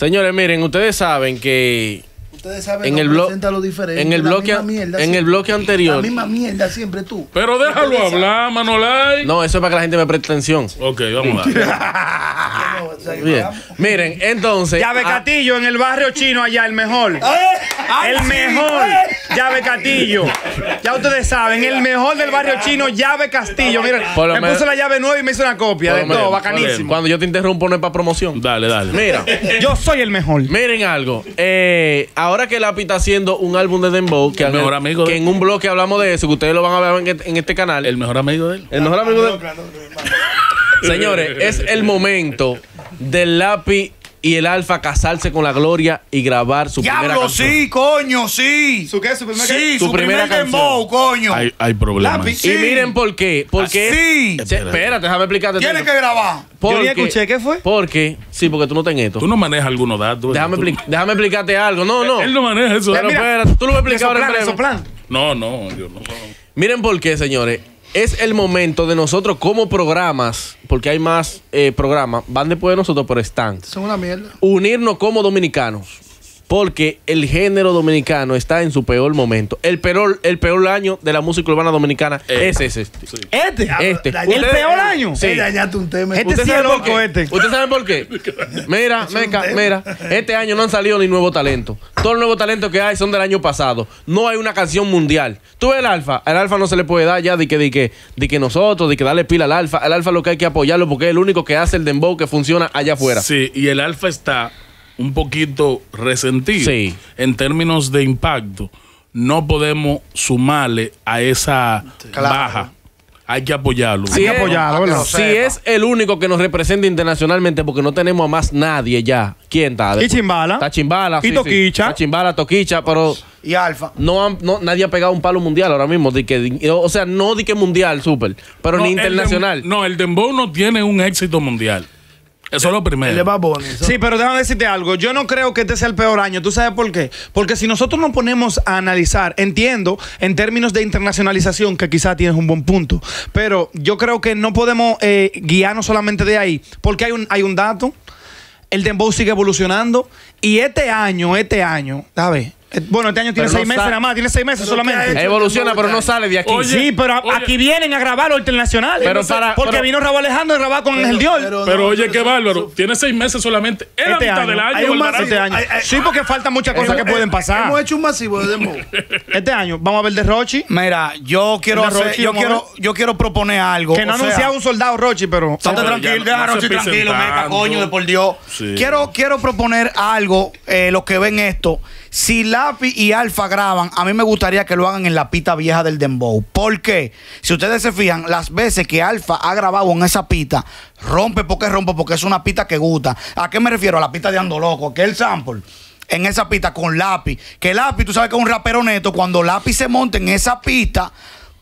Señores, miren, ustedes saben que Ustedes saben en el, blo- presenta lo diferente. en el la bloque en el bloque La anterior. misma mierda siempre tú. Pero déjalo Ustedes hablar, Manolay. No, eso es para que la gente me preste atención. Ok, vamos a ver. Bien. Miren, entonces. Llave ah, Catillo en el barrio chino allá, el mejor. Ay, El mejor. Llave Castillo. Ya ustedes saben, el mejor del barrio chino, Llave Castillo. Miren, Por me puso la llave nueva y me hizo una copia de todo, bacanísimo. Cuando yo te interrumpo no es para promoción. Dale, dale. Mira, Yo soy el mejor. miren algo. Eh, ahora que Lapi está haciendo un álbum de Dembow, que, El mejor amigo que de- en un bloque hablamos de eso, que ustedes lo van a ver en, en este canal. El mejor amigo de él. El mejor amigo de. Señores, es el momento del Lapi y el Alfa casarse con la gloria y grabar su primera Diablo, canción. sí, coño, sí. ¿Su qué? ¿Su primer Sí? Su su, primera primer canción. dembow, coño. Hay, hay problemas. Lápiz. Y miren por qué. Porque. Sí. Se- espérate, déjame explicarte. Tiene Tito. que grabar. Porque- Yo ni escuché, ¿qué fue? Porque, sí, porque tú no ten esto. Tú no manejas algunos datos. Déjame, Tú- expli- déjame explicarte algo. No, no. Él no maneja eso. Pero Mira, espérate, tú lo vas a explicar ahora en breve. soplan. No, no, yo no. Miren por qué, señores. Es el momento de nosotros como programas, porque hay más eh, programas, van después de nosotros, pero están. Son una mierda. Unirnos como dominicanos. Porque el género dominicano está en su peor momento. El peor, el peor año de la música urbana dominicana Eh. es ese. Sí. Este. Este. Dañaste- ¿El peor año? Sí. Sí. Dañaste un tema. Este ¿Usted sí sabe es por loco, qué? este. ¿Usted sabe por qué? Mira, meca, tema. mira. Este año no han salido ni nuevos talentos. Todos los nuevos talentos que hay son del año pasado. No hay una canción mundial. Tú ves el alfa. Al alfa no se le puede dar ya de que, de que, de que nosotros, de que darle pila al alfa. Al alfa lo que hay que apoyarlo porque es el único que hace el dembow que funciona allá afuera. Sí, y el alfa está un poquito resentido. Sí. En términos de impacto, no podemos sumarle a esa Claro. baja. Hay que apoyarlo. Si que es, apoyarlo, ¿verdad? si es el único que nos representa internacionalmente porque no tenemos a más nadie ya. ¿Quién está? Y Chimbala. Está Chimbala. Y sí, sí. Toquicha. Está Chimbala, Toquicha, pero Y Alfa. no, han- no nadie ha pegado un palo mundial ahora mismo. De que, de- o sea, no de que mundial, súper, pero No, ni el internacional. dem- no, el dembow no tiene un éxito mundial. Eso es lo El de primero. Bad Bunny, eso. Sí, pero déjame decirte algo. Yo no creo que este sea el peor año. ¿Tú sabes por qué? Porque si nosotros nos ponemos a analizar, entiendo, en términos de internacionalización, que quizás tienes un buen punto, pero yo creo que no podemos eh, guiarnos solamente de ahí, porque hay un, hay un dato. El dembow sigue evolucionando y este año, este año, ¿sabes? Eh, Bueno, este año tiene Pero no seis meses nada más, tiene seis meses Pero ¿qué ha solamente. Evoluciona, pero no sale de aquí. Oye, Sí, pero a- oye. aquí vienen a grabar los internacionales. Pero para- porque pero- vino Raúl Alejandro a grabar con Pero- Ángel Dior. pero- no, oye, pero qué bárbaro. Tiene seis meses solamente. Es la Este mitad año. del año. Hay un el más- barato. este año. Sí, porque faltan muchas cosas que pueden eh, pasar. Hemos hecho un masivo de demo. Este año vamos a ver de Rochi. Mira, yo quiero hacer, Rochi, yo quiero, yo quiero proponer algo. Que no anunciaba un soldado Rochi, pero. Estate tranquilo, deja Rochi tranquilo, meca, coño, de por Dios. Quiero proponer algo, eh, los que ven esto. Si Lapi y Alfa graban, a mí me gustaría que lo hagan en la pita vieja del Dembow. ¿Por qué? Si ustedes se fijan, las veces que Alfa ha grabado en esa pita, rompe porque rompe, porque es una pita que gusta. ¿A qué me refiero? A la pita de Ando Loco, que el sample. En esa pista con Lápiz. Que Lápiz, tú sabes que es un rapero neto. Cuando Lápiz se monta en esa pista,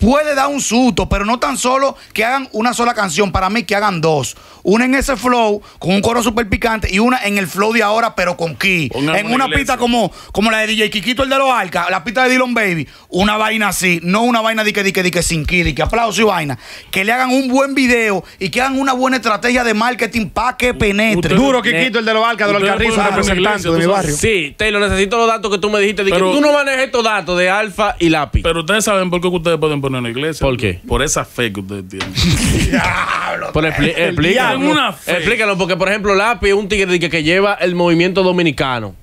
puede dar un susto, pero no tan solo que hagan una sola canción, para mí que hagan dos. Una en ese flow, con un coro súper picante, y una en el flow de ahora, pero con key. Pongan en una pista como, como la de DJ Kikito, el de los Arcas, la pista de Dylan Baby, una vaina así, no una vaina de que, de que, de que sin key, de que aplauso y vaina. Que le hagan un buen video y que hagan una buena estrategia de marketing para que penetre. Usted- Duro Kikito, el de los Alcas, de los Alcarrizos, representante de mi barrio. Sí, Taylor, necesito los datos que tú me dijiste. De que Pero- tú no manejas estos datos de Alfa y Lápiz. Pero ustedes saben por qué ustedes pueden poner una iglesia. ¿Por qué? Por esa fe que ustedes tienen. Pero expli- explícalo. diablo. Una fe. Explícalo, porque por ejemplo, Lápiz es un tigre que, que lleva el movimiento dominicano.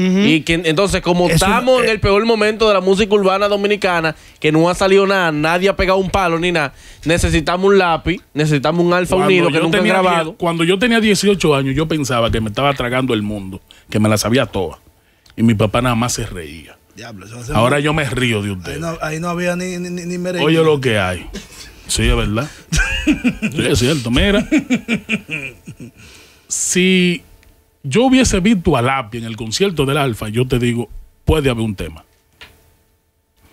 Y que entonces, como Es estamos un- en el peor momento de la música urbana dominicana, que no ha salido nada, nadie ha pegado un palo ni nada, necesitamos un lápiz, necesitamos un alfa unido que nunca tenía grabado. Cuando yo tenía 18 años, yo pensaba que me estaba tragando el mundo, que me la sabía toda. Y mi papá nada más se reía. Diablo, eso hace- Ahora yo me río de ahí, usted. no, ahí no había ni, ni, ni, ni merengue. Oye lo que hay. Sí, es verdad. Sí, es cierto. Mira. Si yo hubiese visto a Lapi en el concierto del Alfa, yo te digo, puede haber un tema.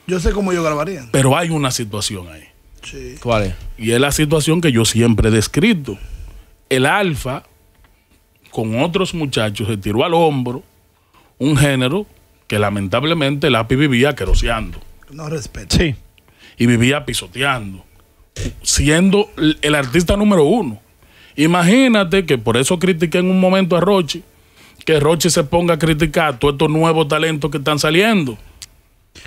Yo sé cómo yo grabaría. Pero hay una situación ahí. Sí. ¿Cuál es? Y es la situación que yo siempre he descrito. El Alfa, con otros muchachos, se tiró al hombro un género que lamentablemente el API vivía queroseando No respeto. Sí. y vivía pisoteando. siendo el, artista número uno. Imagínate que por eso critiqué en un momento a Rochi, que Rochi se ponga a criticar todos estos nuevos talentos que están saliendo.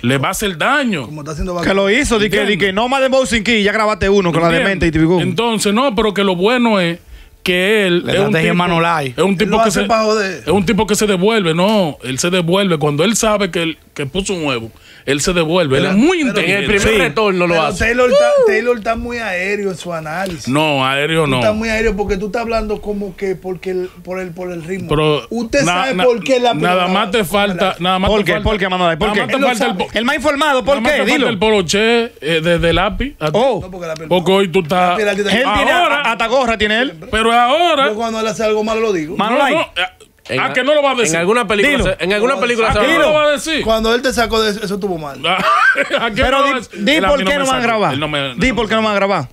Le va a hacer daño. Como está haciendo Que lo hizo, di que, di que no más de sin Key, ya grabaste uno con la de mente y. TV Entonces, no, pero que lo bueno es que él Le es un, tipo, Manolay. es un tipo lo que se es un tipo que se devuelve, no, él se devuelve cuando él sabe que, él- que puso un huevo, él se devuelve, él es muy pero- En el inteligente. primer retorno lo Pero hace. Taylor, está, Taylor está muy aéreo en su análisis. No, aéreo no. estás muy aéreo porque tú estás hablando como que porque el, por el por el ritmo. Pero Usted na- sabe na- por qué la nada más te falta, nada más ¿Por te qué? falta- ¿Por qué, Manolay? ¿Por nada qué? más te Él lo falta el El más informado, ¿por nada más qué? falta Dilo. el poloche eh, de, de lápiz. a ti. Oh, No, porque Porque hoy tú estás. Él tiene ahora, hasta gorra, tiene él. pero ahora. Yo cuando él hace algo malo lo digo. Ma- No, no, eh, En- ¿A que no lo va a decir? En alguna película, Dilo. se- en alguna película ¿A qué no lo va a decir? Cuando él te sacó de eso, eso estuvo mal. ¿A qué Pero no di, lo va a decir? di por qué me no van a grabar. Él no me- Di no por qué no van a grabar.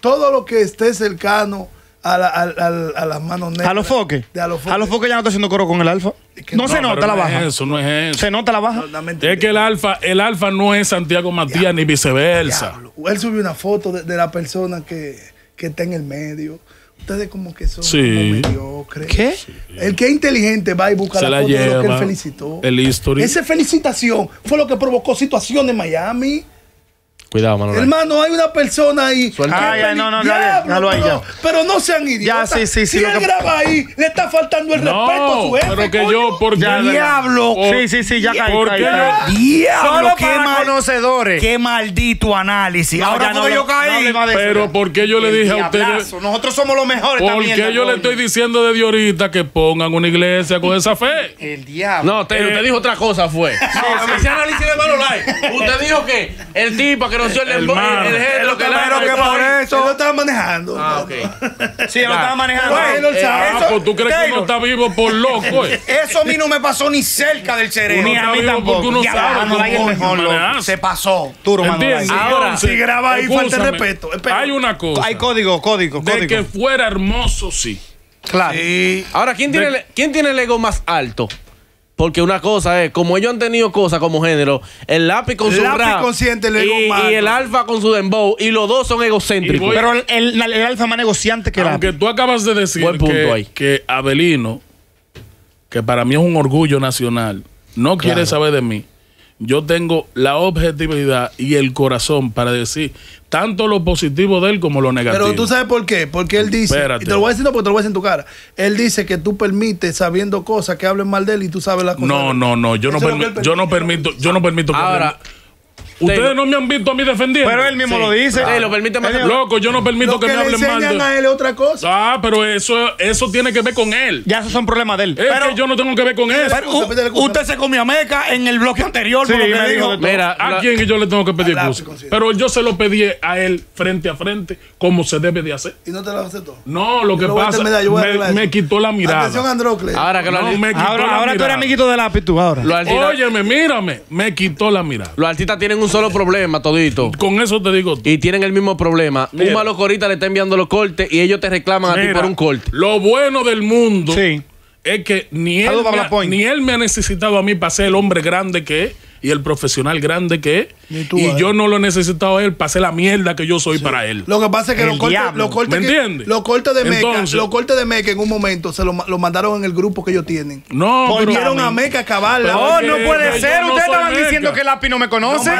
Todo lo que esté cercano a, la- a, a- a las manos negras. A los foques. De a los foques. A los foques ya no está haciendo coro con el alfa. que No, no, se nota la no es baja. Eso no es eso. Se nota la baja. No. Es que el alfa, el alfa no es Santiago Matías ni viceversa. Diablo. Él subió una foto de, de la persona que, que está en el medio. Ustedes como que son Sí. como mediocres. ¿Qué? El que es inteligente va y busca Se la la foto de lo que él lleva. felicitó. El history. Esa felicitación fue lo que provocó situaciones en Miami. Cuidado, Manolay. Hermano, hay una persona ahí. Ay, ay, no, no, dale, déjalo ahí pero, ya. pero no sean idiotas. Ya, sí, sí, sí, Si lo él que- graba ahí, le está faltando el respeto a No, su jefe. pero que coño. yo, porque Ya, Diablo. Por- Sí, sí, sí, ya caí. ¿Por. Diablo, Solo qué, conocedores. qué maldito análisis. No, Ahora ya no yo caí. no le va a decir. Pero ¿por qué yo le dije a ustedes? Nosotros somos los mejores ¿Por también. qué yo le estoy diciendo desde ahorita que pongan una iglesia con esa fe? El diablo. No, Taylor, Eh, usted dijo otra cosa, fue. No, análisis de Manolay. Usted dijo que el tipo que no dio el, el, Hermano. el género que Pero que por Él eso. lo estaba manejando. Ah, ok. Sí, él lo estaba manejando. Él lo sabe. Ah, pues tú crees que uno está vivo por loco, eh? Eso a mí no me pasó ni cerca del cerebro. Ni a mí tampoco. uno Ya, sabe el. Se pasó. Duro. Ahora, si graba ahí, falta de respeto. Hay una cosa. Hay código, código, de código. que fuera hermoso, sí. Claro. Sí. Ahora, ¿quién tiene, el, ¿quién tiene el ego más alto? Porque una cosa es, como ellos han tenido cosas como género, el lápiz con su Lápiz rap consciente, el ego y, y el alfa con su dembow, y los dos son egocéntricos. voy- Pero el, el, el alfa más negociante que la. Aunque tú acabas de decir Buen punto que, ahí. que Abelino, que para mí es un orgullo nacional, no quiere saber de mí. Yo tengo la objetividad y el corazón para decir tanto lo positivo de él como lo negativo. Pero tú sabes por qué. Porque él dice. Espérate. Y te lo voy a decir no porque te lo voy a decir en tu cara. Él dice que tú permites sabiendo cosas que hablen mal de él y tú sabes las cosas. no, no, no, yo no, Eso permi- yo no permito, yo no permito que Ahora, hablen- Ustedes Taylor. no me han visto a mí defendiendo. Pero él mismo Sí. lo dice. Taylor, permíteme hacer- Loco, yo no permito Lo que, que, me le hablen mal enseñan de a él otra cosa. Ah, pero eso, eso tiene que ver con él. Ya esos son problemas de él. Es que yo no tengo que ver con eso. Pero, Excusa, pídele excusa. usted se comió a Meca en el bloque anterior. Sí, por lo que me dijo de. Mira, ¿A la- quién yo le tengo que pedir excusa? Pero yo se lo pedí a él frente a frente, como se debe de hacer. Y no te lo aceptó. No, lo Yo que lo pasa, me, me quitó la mirada. Atención, Androcle. ahora que lo No, me quitó Ahora, ahora tú eres amiguito del lápiz, tú ahora. Óyeme, mírame, me quitó la mirada. los artistas tienen un solo problema, todito. Con eso te digo. tú. Y tienen el mismo problema. Mira. Un malo corita le está enviando los cortes y ellos te reclaman a ti por un corte. Lo bueno del mundo Sí. es que ni él, me ni él me ha necesitado a mí para ser el hombre grande que es y el profesional grande que es. Y yo no lo he necesitado a él para ser la mierda que yo soy para él. Lo que pasa es que los cortes, diablo. los cortes ¿Me que- entiendes? los cortes de Meca, Entonces- los cortes de Meca en un momento se lo, lo mandaron en el grupo que ellos tienen. No, pero, Volvieron a Meca a acabarla. Oh, no puede ser. no Ustedes estaban meca. diciendo que el lápiz no me conoce.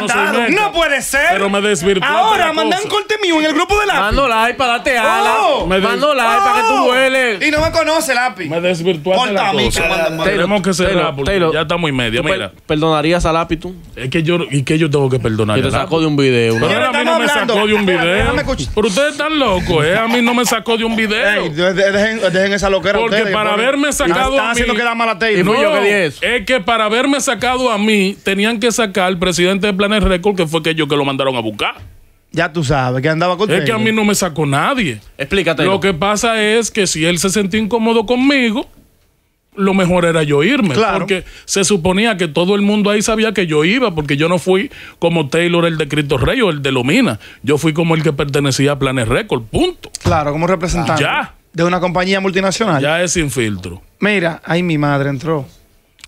No, puede ser. Pero me desvirtuaste Ahora mandan corte mío en el grupo del lápiz. Mando like para darte ala. Oh. Me des- Mando like para que tú Oh. vueles. Y no me conoce, lápiz. Me desvirtuaste la cosa. Tenemos que cerrar porque ya estamos y media. ¿Tú per- Mira, ¿Perdonarías a lápiz tú? es que yo, ¿y que yo tengo que perdonar? Que te sacó de un video. ¿no? Pero a mí no me sacó de un video. Pero ustedes están locos, ¿eh? A mí no me sacó de un video. Ey, dejen, dejen esa loquera Porque ustedes, para haberme sacado Están a mí- haciendo quedar mal a Y Taylor. fui yo que di No, eso. es que para haberme sacado a mí, tenían que sacar al presidente de Planet Record, que fue que ellos que lo mandaron a buscar. Ya tú sabes que andaba con Es que a mí no me sacó nadie. Explícate. Lo que pasa es que si él se sentía incómodo conmigo, lo mejor era yo irme. Claro. Porque se suponía que todo el mundo ahí sabía que yo iba, porque yo no fui como Taylor, el de Cristo Rey o el de Lomina. Yo fui como el que pertenecía a Planet Record. Punto. Claro, como representante. Ya. De una compañía multinacional. Ya es sin filtro. Mira, ahí mi madre entró.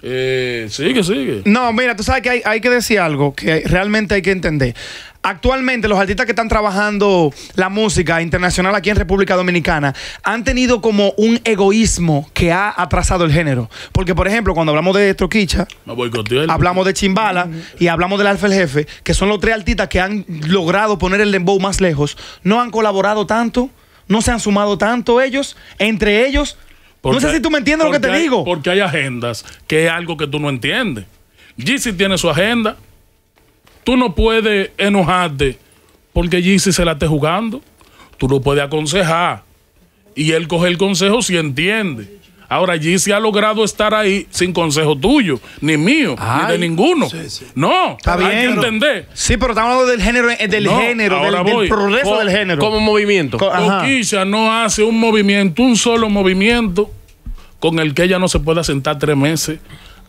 Eh, sigue, sigue. No, mira, tú sabes que hay, hay que decir algo que realmente hay que entender. Actualmente los artistas que están trabajando la música internacional aquí en República Dominicana han tenido como un egoísmo que ha atrasado el género. Porque, por ejemplo, cuando hablamos de Troquicha, hablamos de Chimbala y hablamos del Alfa el Jefe, que son los tres artistas que han logrado poner el dembow más lejos, no han colaborado tanto, no se han sumado tanto ellos, entre ellos. no sé si tú me entiendes lo que te hay- digo. Porque hay agendas que es algo que tú no entiendes. Jeezy tiene su agenda. Tú no puedes enojarte porque Jeezy se la esté jugando. Tú lo puedes aconsejar. Y él coge el consejo si entiende. Ahora, Jeezy ha logrado estar ahí sin consejo tuyo, ni mío, ni de ninguno. No, Está hay bien, que entender. Sí, pero estamos hablando del género, eh, del No, género, del, progreso Co- del género. Como movimiento. Co- no hace un movimiento, un solo movimiento con el que ella no se pueda sentar tres meses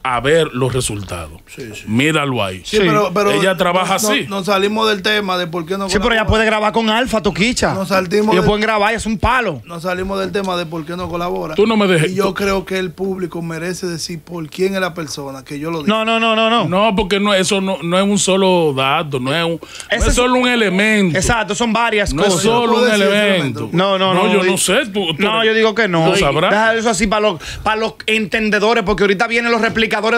a ver los resultados. Míralo ahí. Sí, pero, pero Ella trabaja no- así. Nos salimos del tema de por qué no Sí, pero ella puede grabar con Alfa, Toquicha. Nos saltimos Ellos de- pueden grabar, es un palo. Nos salimos del tema de por qué no colabora. Tú no me dejes- Y yo tú- creo que el público merece decir por quién es la persona, que yo lo digo. No, no, no, no, no. No, porque no, eso no, no es un solo dato, no es, un, no es es- solo un elemento. Exacto, son varias No cosas. es solo un elemento. elemento. No, no, no. yo no sé. Tú, tú- no, yo digo que no. Tú sabrás. Deja eso así para los, para los entendedores, porque ahorita vienen los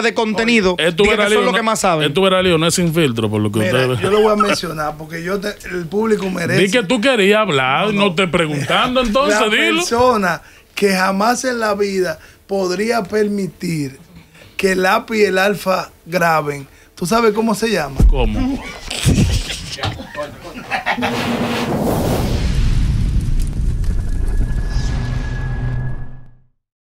de contenido. Esto Dije verá que son lío, los no- que más saben. Esto verá lío, no es sin filtro, por lo que Mira, ustedes yo lo voy a mencionar porque yo te- el público merece. Di que tú querías hablar, no, te preguntando entonces, la dilo. persona que jamás en la vida podría permitir que el API y el alfa graben. ¿Tú sabes cómo se llama? ¿Cómo?